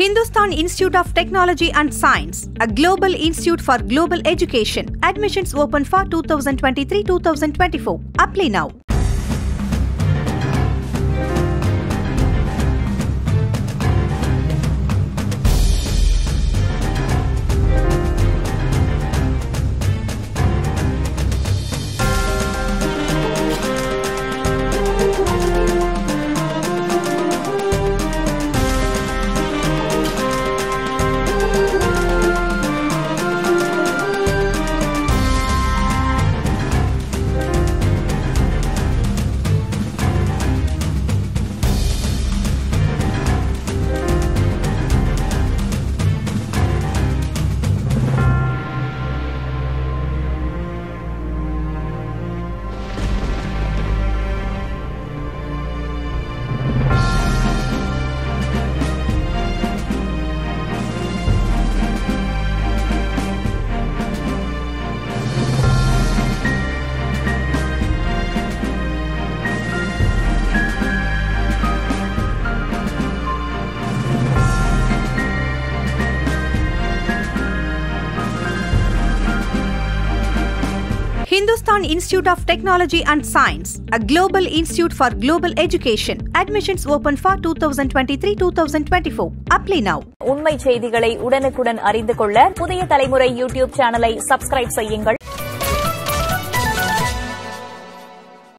Hindustan Institute of Technology and Science, a global institute for global education. Admissions open for 2023 2024. Apply now. Hindustan Institute of Technology and Science, a global institute for global education. Admissions open for 2023 2024. Apply now. உண்மை செய்திகளை உடனுக்குடன் அறிந்து கொள்ள புதிய தலைமுறை YouTube சேனலை subscribe செய்யுங்கள்